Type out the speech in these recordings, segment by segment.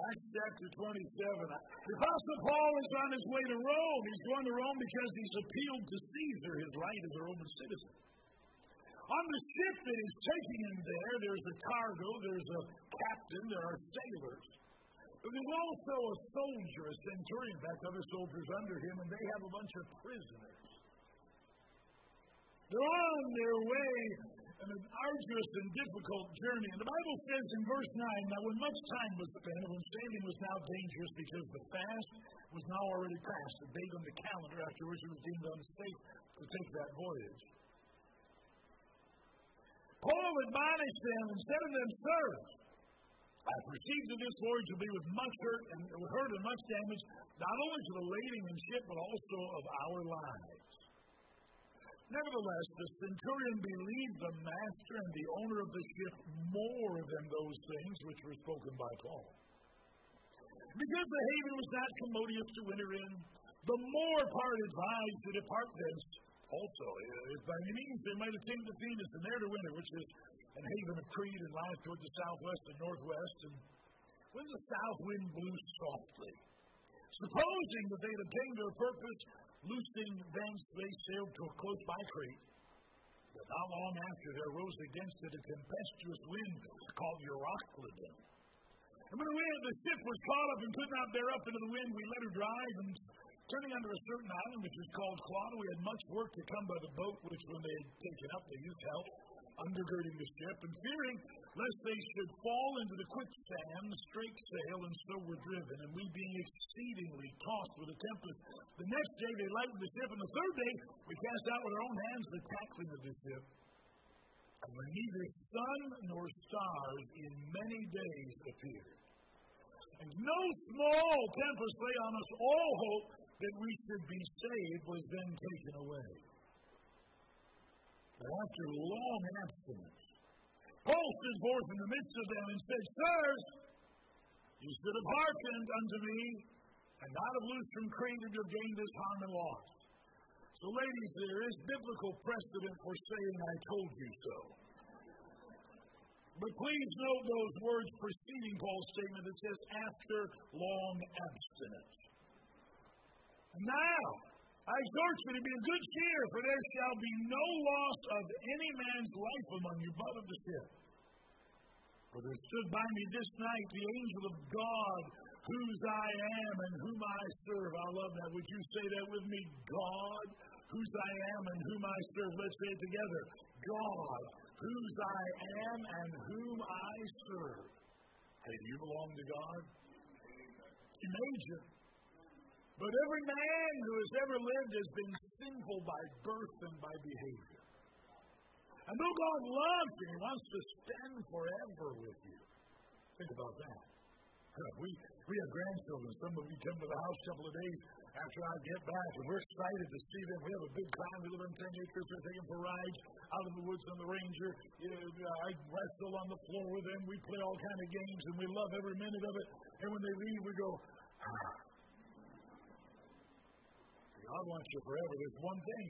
Acts chapter 27. The Apostle Paul is on his way to Rome. He's going to Rome because he's appealed to Caesar, his right as a Roman citizen. On the ship that is taking him there, there's a cargo, there's a captain, there are sailors. But there's also a soldier, a centurion, fact, other soldiers under him, and they have a bunch of prisoners. They're on their way an arduous and difficult journey. And the Bible says in verse 9 Now, when much time was spent, when sailing was now dangerous because the fast was now already past, the date on the calendar after which it was deemed unsafe to take that voyage. Paul admonished them and said to them, Sirs, I perceive that this voyage will be with much hurt and hurt and much damage, not only to the lading and ship, but also of our lives. Nevertheless, the centurion believed the master and the owner of the ship more than those things which were spoken by Paul. Because the haven was not commodious to enter in, the more part advised to depart thence also. If by any means they might attain to Phoenix and there to winter, which is an haven of Crete and lies toward the southwest and northwest. And when the south wind blew softly, supposing that they had attained their purpose, loosing thence they sailed to a close by Crete. But not long after there rose against it a tempestuous wind called Euroclydon. And when the, the ship was caught up and could not bear up into the wind, we let her drive, and turning under a certain island which was called Clauda, we had much work to come by the boat, which when they had taken up, they used help undergirding the ship, and fearing lest they should fall into the quicksand, strake sail, and so were driven. And we being exceedingly tossed with a tempest, the next day they lightened the ship, and the third day we cast out with our own hands the tackling of the ship. And when neither sun nor stars in many days appeared, and no small tempest lay on us, all hope that we should be saved was then taken away. But after long abstinence, Paul stood forth in the midst of them and said, Sirs, you should have hearkened unto me, and not have loosed from Crete and have gained this harm and loss. So, ladies, there is biblical precedent for saying, I told you so. But please note those words preceding Paul's statement that says, after long abstinence. Now, I exhort you to be of good cheer, for there shall be no loss of any man's life among you, but of the ship. For there stood by me this night the angel of God, whose I am and whom I serve. I love that. Would you say that with me? God, whose I am and whom I serve. Let's say it together. God, whose I am and whom I serve. Hey, do you belong to God? He made you. But every man who has ever lived has been sinful by birth and by behavior. And though God loves you, He wants to spend forever with you. Think about that. We, we have grandchildren. Some of you come to the house a couple of days after I get back, and we're excited to see them. We have a big time. We live in 10 acres. We're taking for rides out in the woods on the Ranger. You know, I wrestle on the floor with them. We play all kind of games, and we love every minute of it. And when they leave, we go, ah, God wants you forever. There's one thing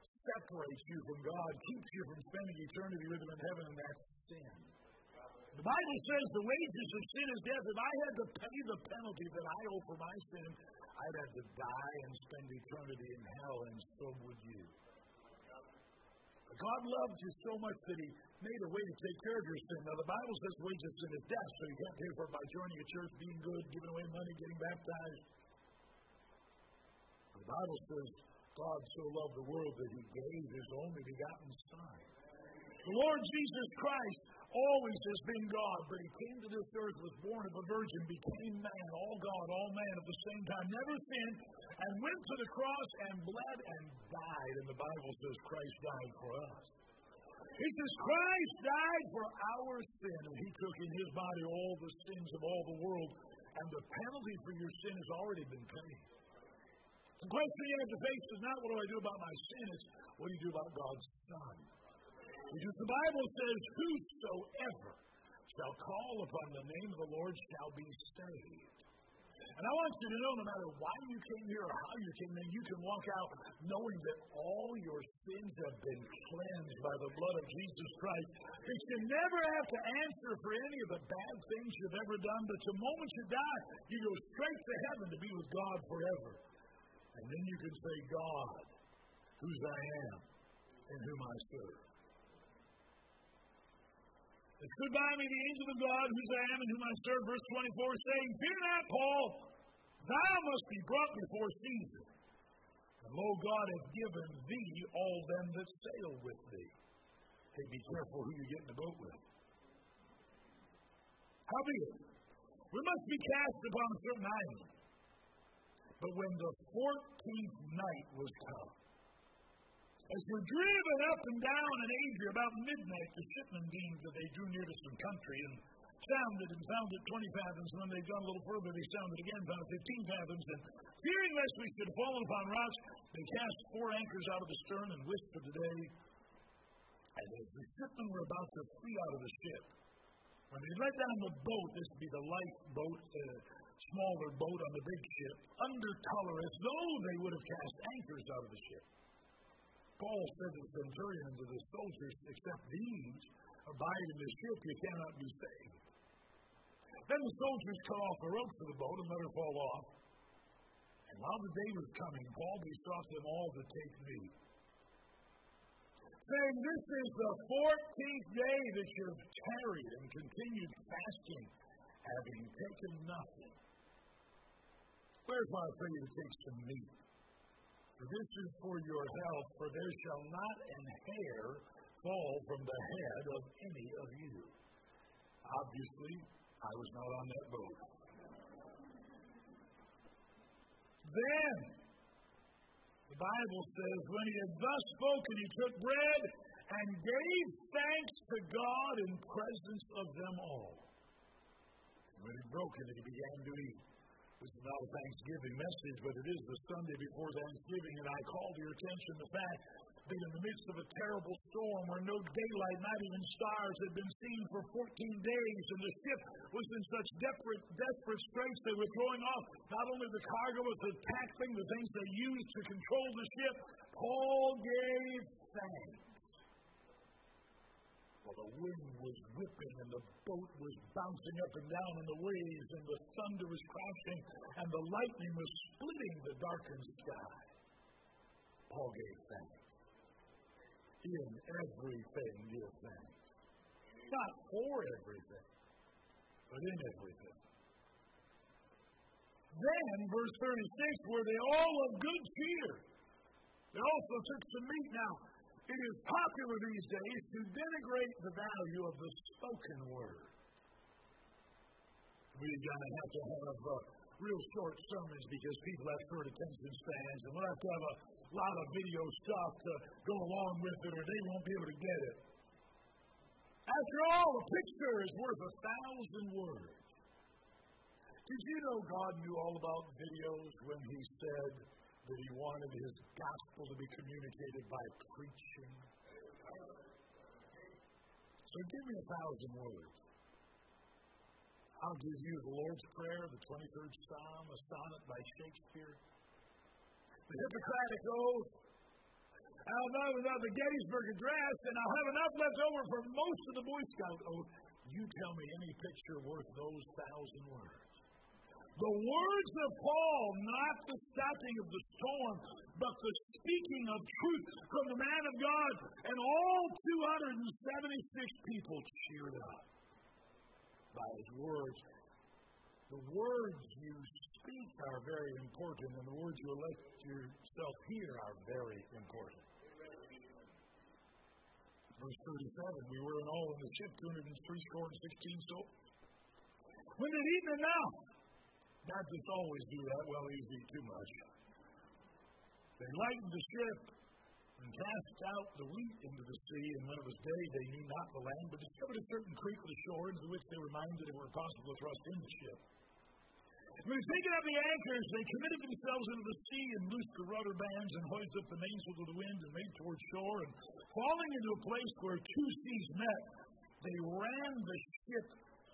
separates you from God, keeps you from spending eternity with Him in heaven, and that's sin. The Bible says the wages of sin is death. If I had to pay the penalty that I owe for my sin, I'd have to die and spend eternity in hell, and so would you. God loved you so much that He made a way to take care of your sin. Now, the Bible says wages of sin is death, so you can't pay for it by joining a church, being good, giving away money, getting baptized. The Bible says God so loved the world that he gave his only begotten Son. The Lord Jesus Christ always has been God, but he came to this earth, was born of a virgin, became man, all God, all man at the same time, never sinned, and went to the cross and bled and died. And the Bible says Christ died for us. It says Christ died for our sin, and he took in his body all the sins of all the world, and the penalty for your sin has already been paid. The question you have to face is not what do I do about my sin, it's what do you do about God's Son? Because the Bible says, Whosoever shall call upon the name of the Lord shall be saved. And I want you to know no matter why you came here or how you came in, you can walk out knowing that all your sins have been cleansed by the blood of Jesus Christ. That you never have to answer for any of the bad things you've ever done, but the moment you die, you go straight to heaven to be with God forever. And then you can say, God, whose I am and whom I serve. And stood by me the angel of God, whose I am and whom I serve, verse 24, saying, Fear not, Paul, thou must be brought before Caesar. And lo, God hath given thee all them that sail with thee. Hey, be careful who you get in the boat with. Howbeit, we must be cast upon a certain island. But when the fourteenth night was come, as we're driven up and down in Adria about midnight, the shipmen deemed that they drew near to some country and sounded and sounded 20 fathoms. When they'd gone a little further, they sounded again, found 15 fathoms. And fearing lest we should fall upon rocks, they cast four anchors out of the stern and wished for the day. And as the shipmen were about to flee out of the ship, when they let down the boat, this would be the light boat, the uh, smaller boat on the big ship, under color, as though they would have cast anchors out of the ship. Paul said to the centurion to the soldiers, except these abide in the ship, you cannot be saved. Then the soldiers cut off the rope for the boat and let her fall off. And while the day was coming, Paul besought them all to take me. Saying, This is the fourteenth day that you have tarried and continued fasting, having taken nothing. Wherefore my pray you to take some meat for this is for your health, for there shall not an hair fall from the head of any of you. Obviously, I was not on that boat. Then, the Bible says, when he had thus spoken, he took bread and gave thanks to God in presence of them all. And When he broke it, he began to eat. This is not a Thanksgiving message, but it is the Sunday before Thanksgiving, and I call to your attention the fact that in the midst of a terrible storm where no daylight, not even stars, had been seen for 14 days, and the ship was in such desperate, desperate straits they were throwing off not only the cargo, but the tackling, the things they used to control the ship. Paul gave thanks the wind was whipping and the boat was bouncing up and down in the waves and the thunder was crashing and the lightning was splitting the darkened sky. Paul gave thanks. In everything, give thanks. Not for everything, but in everything. Then, verse 36, were they all of good cheer. They also took some meat. Now, it is popular these days to denigrate the value of the spoken word. We're going to have to have uh, real short sermons because people have short attention spans, and we'll have to have a lot of video stuff to go along with it, or they won't be able to get it. After all, a picture is worth a thousand words. Did you know God knew all about videos when He said, that he wanted his gospel to be communicated by preaching. So give me a thousand words. I'll give you the Lord's Prayer, the 23rd Psalm, a sonnet by Shakespeare, the Hippocratic Oath. I'll know the Gettysburg Address, and I'll have enough left over for most of the Boy Scout oath. You tell me any picture worth those thousand words. The words of Paul, not the stopping of the storm, but the speaking of truth from the man of God, and all 276 people cheered up by his words. The words you speak are very important, and the words you let yourself hear are very important. Verse 37 We were in all in the ship, 203 score and 16 so. When they'd eaten enough, Baptists always do that. Well, they eat too much. They lightened the ship and cast out the wheat into the sea, and when it was day, they knew not the land, but discovered a certain creek with a shore, into which they were minded it were possible to thrust in the ship. When taken up the anchors, they committed themselves into the sea and loosed the rudder bands and hoisted up the mainsail to the wind and made toward shore. And falling into a place where two seas met, they ran the ship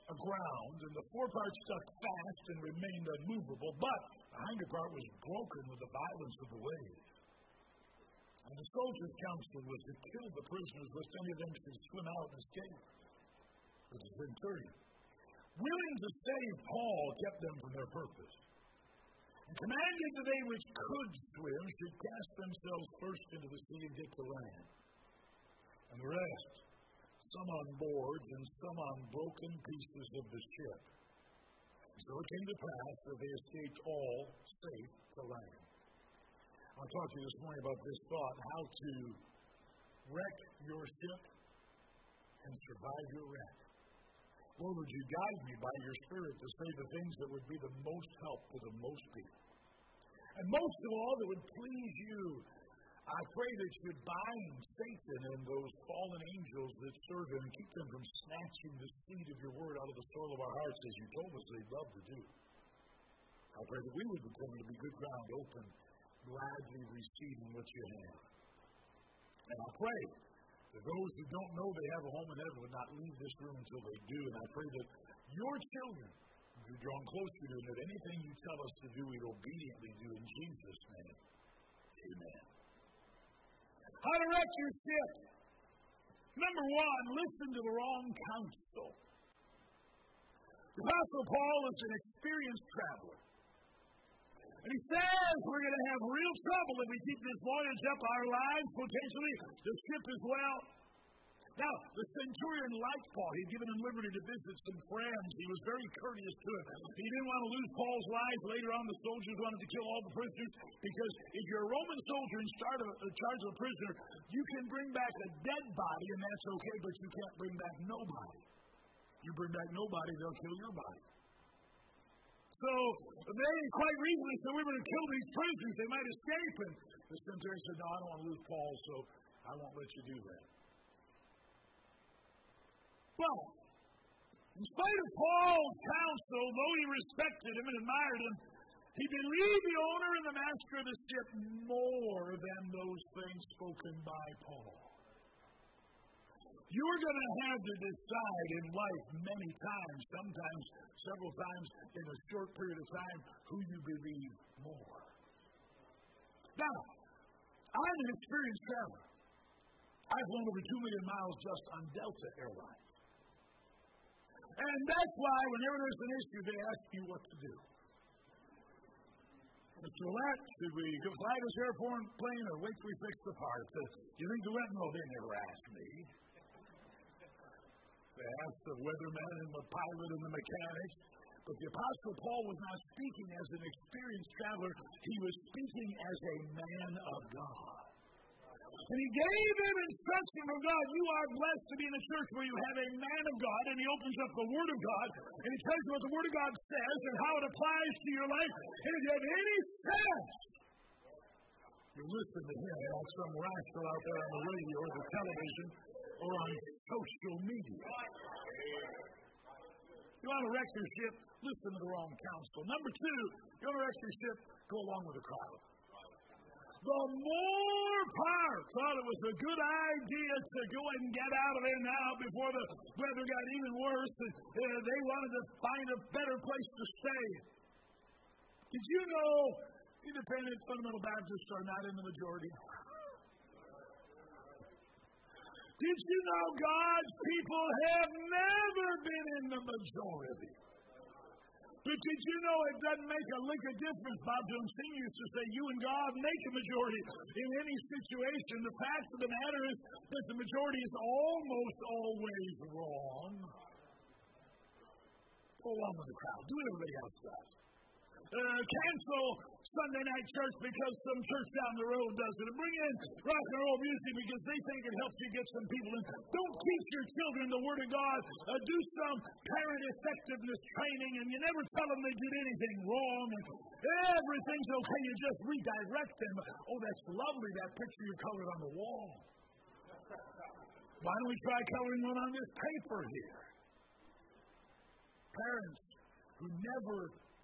aground, and the forepart stuck fast and remained unmovable, but the hinder part was broken with the violence of the wave. And the soldiers' counsel was to kill the prisoners lest any of them should swim out and escape. But the centurion, willing to save Paul, kept them from their purpose. And commanded that they which could swim should cast themselves first into the sea and get to land. And the rest, some on boards and some on broken pieces of the ship. So it came to pass that they escaped all safe to land. I'll talk to you this morning about this thought how to wreck your ship and survive your wreck. Lord, would you guide me by your Spirit to say the things that would be the most help to the most people? And most of all, that would please you. I pray that you bind Satan and those fallen angels that serve him and keep them from snatching the seed of your word out of the soil of our hearts as you told us they'd love to do. I pray that we would determine to be good ground, open, gladly receiving what you have. And I pray that those who don't know they have a home in heaven would not leave this room until they do. And I pray that your children be drawn close to you and that anything you tell us to do, we'd obediently do in Jesus' name. Amen. How to wreck your ship. Number one, listen to the wrong counsel. The Apostle Paul is an experienced traveler. And he says we're going to have real trouble if we keep this voyage up, our lives, potentially, the ship as well. Now, the centurion liked Paul. He'd given him liberty to visit some friends. He was very courteous to him. He didn't want to lose Paul's life. Later on, the soldiers wanted to kill all the prisoners because if you're a Roman soldier in charge of, in charge of a prisoner, you can bring back a dead body, and that's okay, but you can't bring back nobody. You bring back nobody, they'll kill your body. So they quite reasonably said, We're going to kill these prisoners. They might escape. And the centurion said, No, I don't want to lose Paul, so I won't let you do that. But, in spite of Paul's counsel, though he respected him and admired him, he believed the owner and the master of the ship more than those things spoken by Paul. You're going to have to decide in life many times, sometimes several times in a short period of time, who you believe more. Now, I'm an experienced traveler. I've flown over 2 million miles just on Delta Airlines. And that's why whenever there's an issue, they ask you what to do. Mr. Ouellette, should we go fly this airplane or wait till we fix the part? Uh, you think the Ouellette? No, they never asked me. They asked the weatherman and the pilot and the mechanics. But the Apostle Paul was not speaking as an experienced traveler, he was speaking as a man of God. And he gave them instruction from God. You are blessed to be in a church where you have a man of God, and he opens up the Word of God, and he tells you what the Word of God says and how it applies to your life. And if you have any sense, you listen to him, not some rascal out there on the radio or the television or on social media. You want to wreck your ship? Listen to the wrong counsel. Number two, you want to wreck your ship? Go along with the crowd. The more part thought it was a good idea to go and get out of there now before the weather got even worse. And, uh, they wanted to find a better place to stay. Did you know independent fundamental Baptists are not in the majority? Did you know God's people have never been in the majority? But did you know it doesn't make a lick of difference? Bob Jones Sr. used to say, You and God make a majority in any situation. The fact of the matter is that the majority is almost always wrong. Go along with the crowd. Do what everybody else does uh, cancel Sunday night church because some church down the road does it. Bring in rock and roll music because they think it helps you get some people in. Don't teach your children the Word of God. Uh, do some parent effectiveness training, and you never tell them they did anything wrong. And everything's okay. You just redirect them. Oh, that's lovely, that picture you colored on the wall. Why don't we try coloring one on this paper here? Parents who never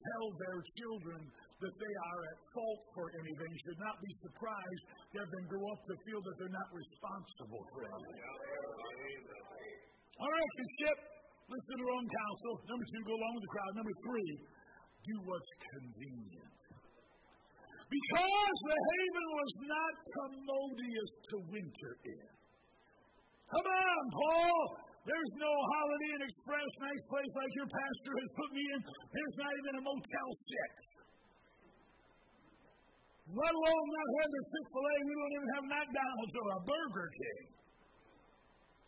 tell their children that they are at fault for anything should not be surprised to have them grow up to feel that they're not responsible for anything. All right, the ship, listen to your own counsel. Number two, go along with the crowd. Number three, do what's convenient. Because the haven was not commodious to winter in. Come on, Paul. There's no Holiday Inn Express, nice place like your pastor has put me in. There's not even a Motel 6. Let alone not have the Chick-fil-A. We don't even have McDonald's or a Burger King.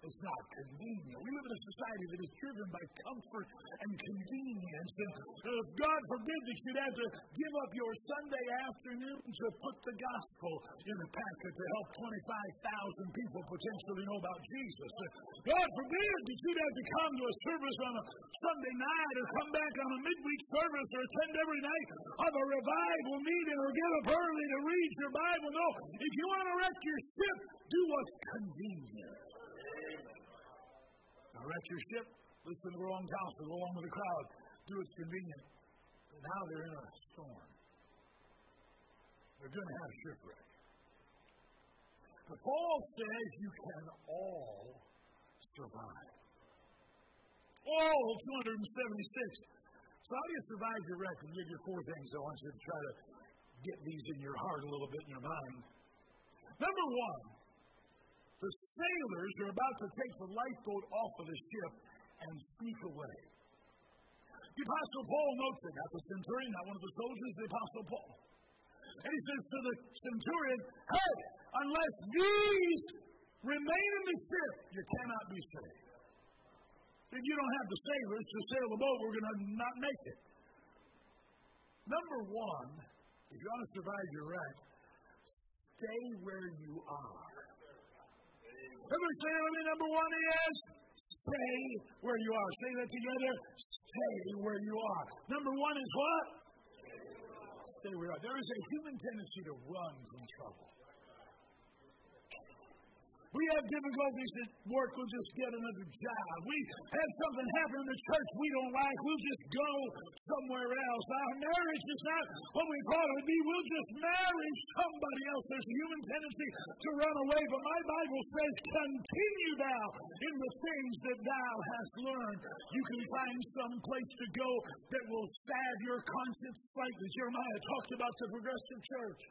It's not convenient. We live in a society that is driven by comfort and convenience. And uh, God forbid that you'd have to give up your Sunday afternoon to put the gospel in a packet to help 25,000 people potentially know about Jesus. God forbid that you'd have to come to a service on a Sunday night or come back on a midweek service or attend every night of a revival meeting or get up early to read your Bible. No, if you want to wreck your ship, do what's convenient. Wreck your ship, listen to the wrong counsel, go along with the crowd, do what's convenient. But now they're in a storm. They're going to have shipwreck. But Paul says you can all survive. All 276. So how do you survive your wreck? I'll give you four things I want you to try to get these in your heart a little bit in your mind. Number one, the sailors are about to take the lifeboat off of the ship and sneak away. The Apostle Paul notes it, the centurion, not one of the soldiers, the Apostle Paul. And he says to the centurion, Hey, unless these remain in the ship, you cannot be saved. If you don't have the sailors to sail the boat, we're going to not make it. Number one, if you want to survive your wreck, stay where you are. Everybody say with me, number one is stay where you are. Say that together. Stay where you are. Number one is what? Stay where you are. There is a human tendency to run from trouble. We have difficulties at work, we'll just get another job. We have something happen in the church we don't like, we'll just go somewhere else. Our marriage is not what we thought it would be, we'll just marry somebody else. There's a human tendency to run away, but my Bible says, continue thou in the things that thou hast learned. You can find some place to go that will salve your conscience slightly. Jeremiah talked about the progressive church.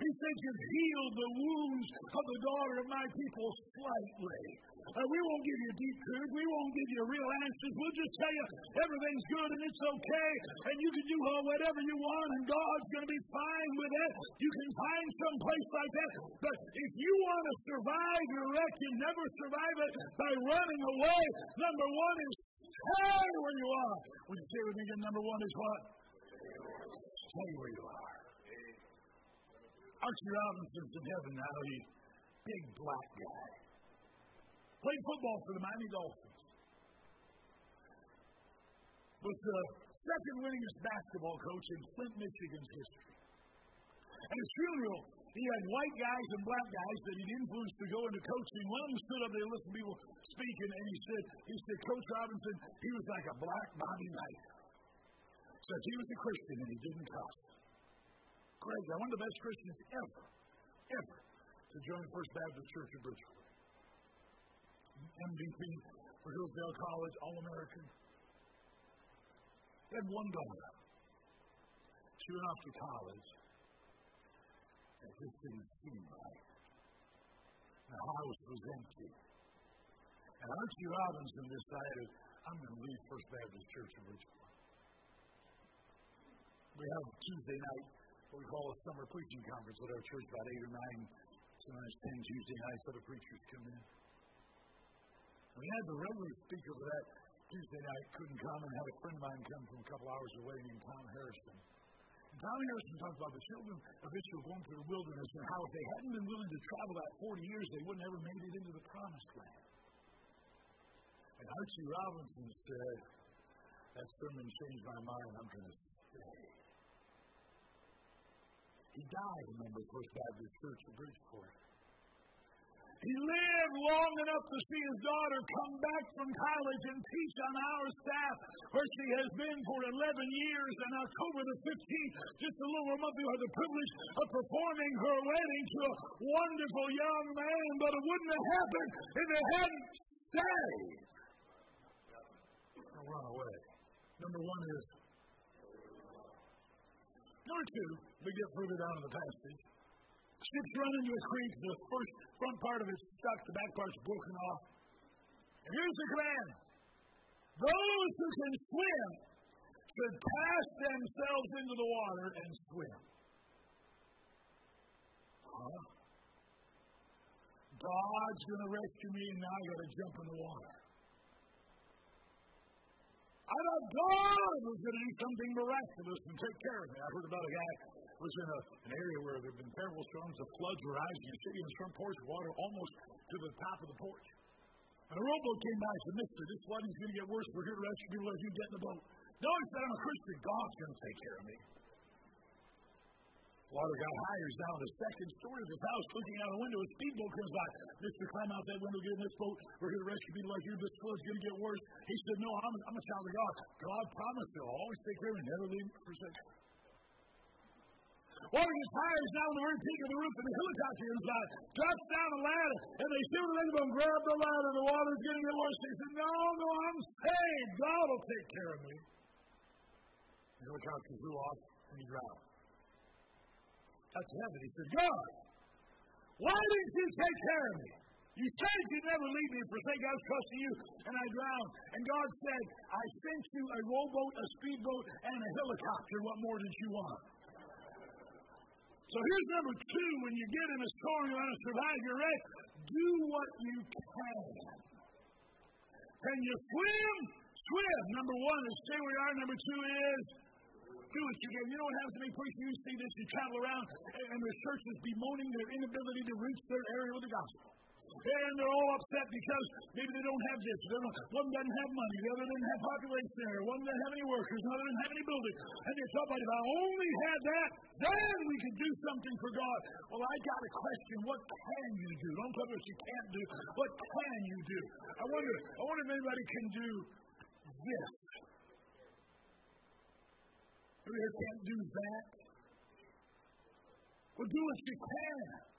He said, You've healed the wounds of the daughter of my people slightly. Uh, we won't give you deep truth. We won't give you real answers. We'll just tell you everything's good and it's okay, and you can do whatever you want, and God's going to be fine with it. You can find some place like that. But if you want to survive your wreck, you never survive it by running away. Number one is stay where you are. Would you say with me again? Number one is what? Stay where you are. Archie Robinson's in heaven now. He's big black guy. Played football for the Miami Dolphins. Was the second winningest basketball coach in Flint, Michigan's history. And his funeral, he had white guys and black guys that he'd influenced to go into coaching. One of them stood up there and listened to people speaking, and he said, he said, Coach Robinson, he was like a black Bobby Knight. Said he was a Christian and he didn't cuss. I'm one of the best Christians ever, ever to join First Baptist Church of Bridgeport. MVP for Hillsdale College, All American. Had one daughter. She went off to college. It just didn't seem right. The house was empty. And Archie Robinson decided, I'm going to leave First Baptist Church of Bridgeport. We have Tuesday night what we call a summer preaching conference at our church, about eight or nine, sometimes ten Tuesday nights, other preachers come in. We had the regular speaker for that Tuesday night couldn't come and had a friend of mine come from a couple hours away named Tom Harrison. And Tom Harrison talked about the children of Israel going through the wilderness and how if they hadn't been willing to travel that 40 years, they wouldn't ever made it into the promised land. And Archie Robinson said, that sermon changed my mind. I'm going to stay. He died a member First Baptist Church of Bridgeport. He lived long enough to see his daughter come back from college and teach on our staff, where she has been for 11 years. And October the 15th, just a little a month ago, had the privilege of performing her wedding to a wonderful young man. But it wouldn't have happened if it hadn't stayed run away. Number one is. Number two, we get further down in the passage. Ship's run into a creek. The first front part of it's stuck, the back part's broken off. And here's the command those who can swim should cast themselves into the water and swim. Huh? God's going to rescue me, and now I got to jump in the water. I thought God was going to do something miraculous and take care of me. I heard about a guy who was in a, an area where there had been terrible storms, the floods were rising, and sitting in his front porch, water almost to the top of the porch. And a rowboat came by and said, Mister, this flooding's going to get worse. We're here to rescue people. Let you get in the boat. No, he said, I'm a Christian. God's going to take care of me. Water got higher. He's down the second story of his house, looking out a window. A speedboat comes by. Mister, climb out that window, get in this boat. We're here to rescue people like you. This flood's going to get worse. He said, No, I'm, I'm a child of God. God promised me I'll always take care of me, never leave me forsake me. Water gets higher, he's down on the very peak of the roof, and the helicopter inside drops down a ladder, and they shoot it into him, grab the ladder, the water's getting get worse. He said, No, no, I'm saved. God will take care of me. The helicopter flew off, and he drowned. That's heaven. He said, God, why didn't you take care of me? You said you'd never leave me and forsake. I was trusting you, and I drowned. And God said, I sent you a rowboat, a speedboat, and a helicopter. What more did you want? So here's number two when you get in a storm, you want to survive your wreck. Do what you can. Can you swim? Swim. Number one is stay where you are. Number two is do what you. You don't have to me preaching? You see this, you travel around, and, there's churches bemoaning their inability to reach their area with the gospel. And they're all upset because maybe they don't have this. Don't, one doesn't have money, the other doesn't have population there, one doesn't have any workers, another doesn't have any building. And they thought, if I only had that, then we could do something for God. Well, I got a question. What can you do? Don't tell me what you can't do. What can you do? I wonder, I wonder if anybody can do this. They can't do that. Well, do what you can.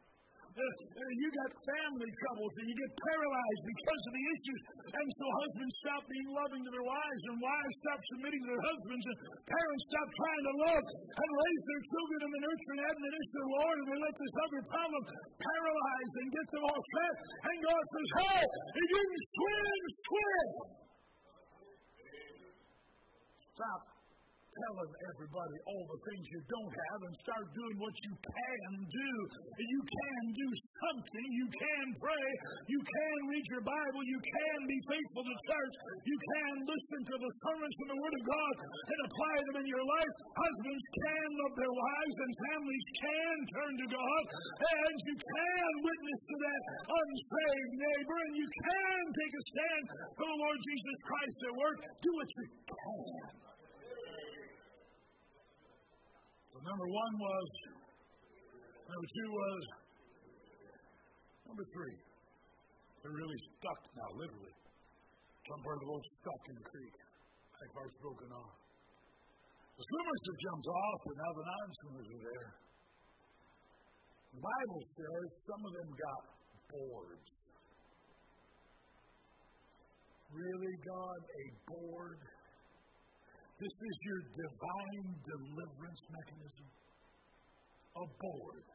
Uh, uh, you got family troubles and you get paralyzed because of the issues. And so husbands stop being loving to their wives, and wives stop submitting to their husbands, and parents stop trying to love and raise their children in the nurture and admonition of the Lord, and they let this other problem paralyze and get them all track. And God says, Hey, if you can swim, swim. Stop telling everybody all the things you don't have and start doing what you can do. You can do something. You can pray. You can read your Bible. You can be faithful to church. You can listen to the sermons from the Word of God and apply them in your life. Husbands can love their wives and families can turn to God. And you can witness to that unsaved neighbor and you can take a stand for the Lord Jesus Christ at work. Do what you can. Number one was, number two was, number three. They're really stuck now, literally. Some part of the boat stuck in the creek. That part's broken off. The swimmers have jumped off, and now the non swimmers are there. The Bible says some of them got bored. Really, God, a bored this is your divine deliverance mechanism. Aboard.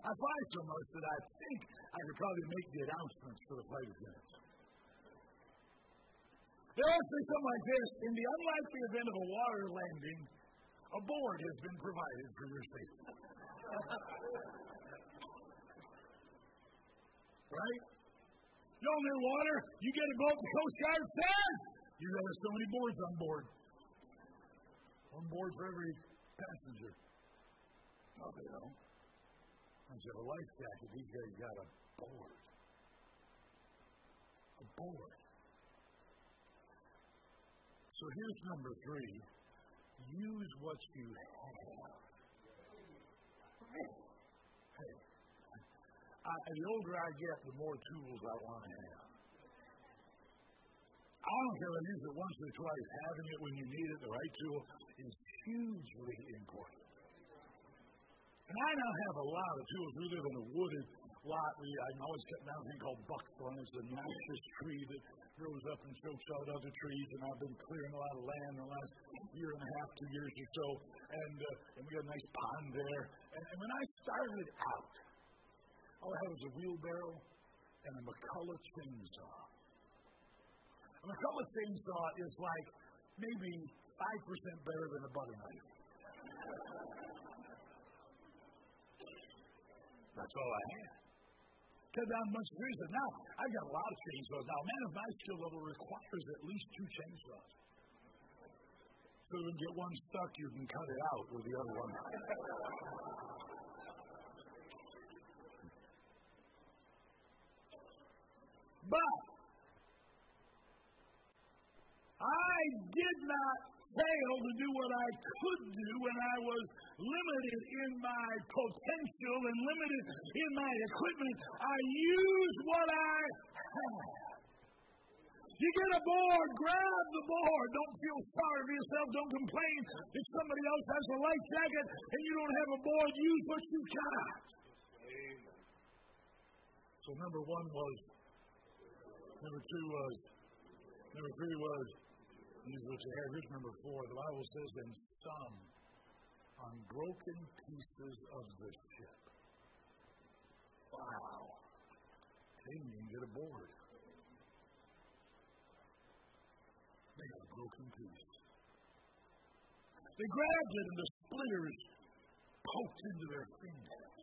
I find so much that I think I could probably make the announcements for the flight attendants. They always say something like this In the unlikely event of a water landing, a board has been provided for your safety. right? Don't need water, you get a boat, the Coast Guard says, you got so many boards on board. One board for every passenger. No, they don't. You have a life jacket, these guys got a board. A board. So here's number three use what you have. Hey, I, the older I get, the more tools I want to have. I don't care I use it once or twice. Having it when you need it, the right tool, is hugely important. And I now have a lot of tools. We live in a wooded, lot. We, I always cut down a thing called buckthorn. It's a noxious tree that grows up and chokes out other trees. And I've been clearing a lot of land in the last year and a half, two years or so. And, uh, and we got a nice pond there. And, and when I started out, all I had was a wheelbarrow and a McCulloch chainsaw. A McCulloch chainsaw is like maybe 5% better than a butter knife. That's all I had. Cut down a bunch of trees, but now I've got a lot of chainsaws. Now, man of my skill level requires at least two chainsaws. So you get one stuck, you can cut it out with the other one. but I did not fail to do what I could do when I was limited in my potential and limited in my equipment. I used what I had. You get a board, grab the board. Don't feel sorry for yourself. Don't complain if somebody else has a life jacket and you don't have a board. Use what you got. So number one was, number two was, number three was, use what you have. Here's number four. The Bible says, and some on broken pieces of the ship. Wow. Didn't even get a board. They got a broken piece. They grabbed it and the splinters poked into their fingers.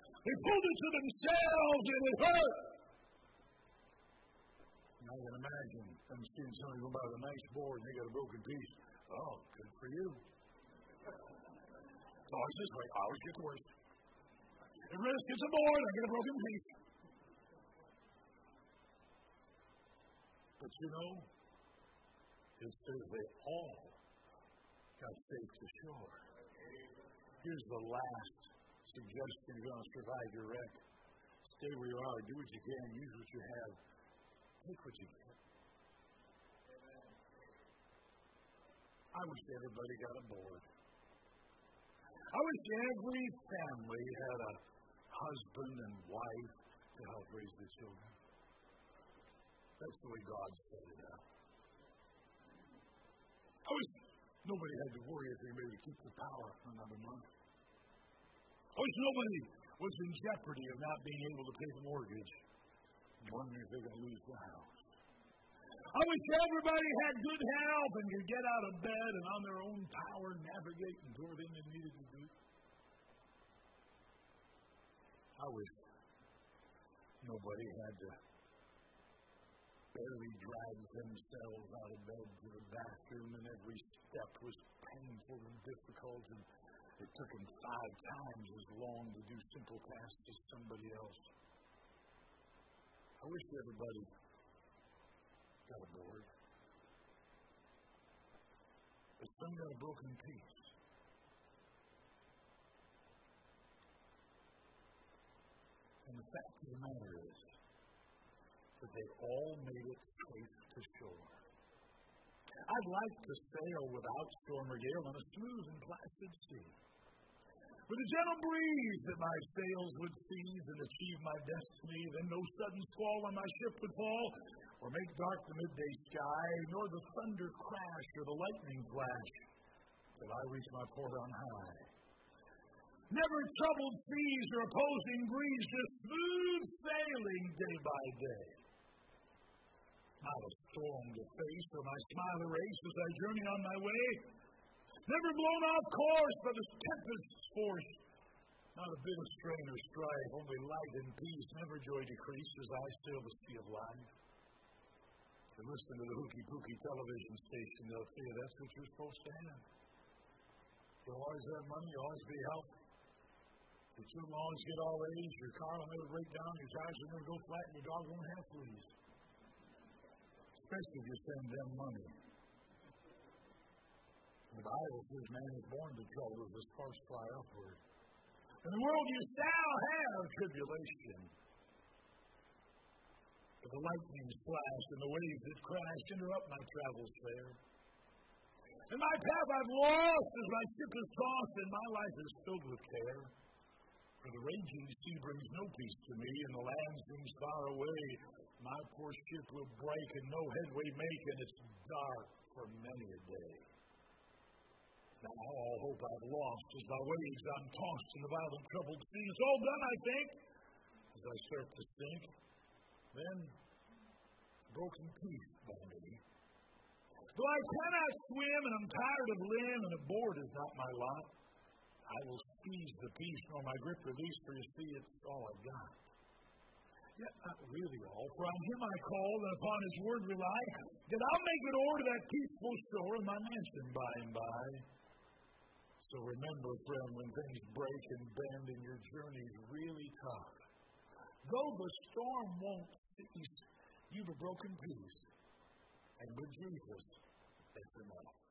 They pulled it to themselves and it hurt. I can imagine them seeing somebody go by a nice board and they got a broken piece. Oh, good for you. It's always this way. Always get the worst. The risk gets a board, I get a broken piece. But you know, it says they all got safe to shore. Here's the last suggestion you're going to survive your wreck. Stay where you are, do what you can, use what you have, what you can. I wish everybody got a board. I wish every family had a husband and wife to help raise the children. That's the way God set it up. I wish nobody had to worry if they maybe keep the power for another month. I wish nobody was in jeopardy of not being able to pay the mortgage, wondering if they're going to lose the house. I wish everybody had good health and could get out of bed and on their own power navigate and do everything they needed to do. I wish nobody had to barely drag themselves out of bed to the bathroom and every step was painful and difficult and it took them five times as long to do simple tasks as somebody else. I wish everybody got a board. But some got a broken piece. And the fact of the matter is that they all made it safe to shore. I'd like to sail without storm or gale on a smooth and placid sea. With a gentle breeze that my sails would seize and achieve my destiny, then no sudden squall on my ship would fall, or make dark the midday sky, nor the thunder crash or the lightning flash, till I reach my port on high. Never troubled seas or opposing breeze, just smooth sailing day by day. Not a storm to face or my smile erase as I journey on my way. Never blown off course by the tempest's force. Not a bit of strain or strife, only light and peace, never joy decrease as I sail the sea of life and listen to the hooky pooky television station, they'll you that's what you're supposed to have. You'll always have money, you'll always be healthy. Your children always get all A's, your car will never break down, your tires will never go flat, and your dog won't have fleas. Especially if you send them money. The Bible says man is born to trouble the sparks fly upward. In the world you shall have tribulation. But the lightnings flash and the waves that crash interrupt my travels there. In my path I've lost as my ship is tossed and my life is filled with care. For the raging sea brings no peace to me, and the land seems far away. My poor ship will break and no headway make, and it's dark for many a day. Oh, now all hope I've lost is by waves I'm tossed in the violent troubled sea. It's all done, I think, as I start to sink. Then broken peace by me. Though I cannot swim and I'm tired of limb and a board is not my lot, I will seize the piece nor my grip release, for you see it's all I've got. Yet not really all, for on him I call and upon his word rely, that I'll make it o'er to that peaceful shore in my mansion by and by. So remember, friend, when things break and bend and your journey's really tough, though the storm won't cease, you've a broken piece. And with Jesus, that's enough.